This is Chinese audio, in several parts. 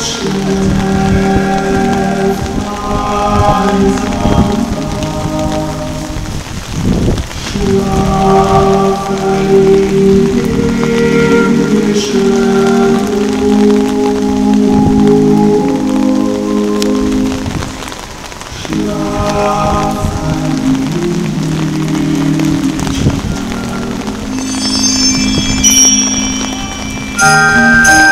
身安暂得，何以抵余生？何？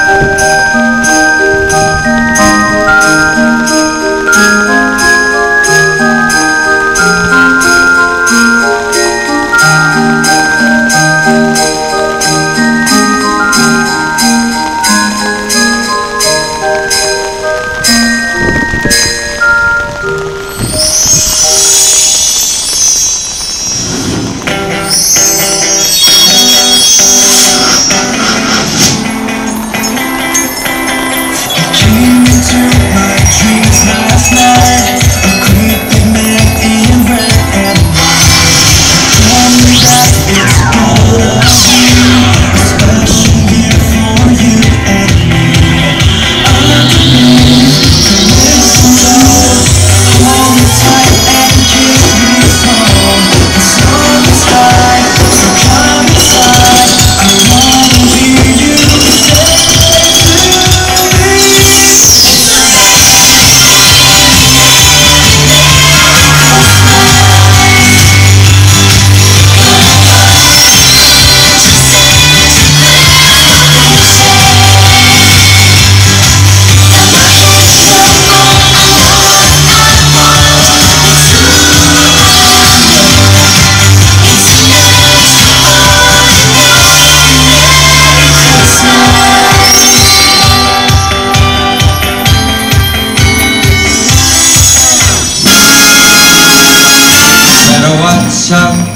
참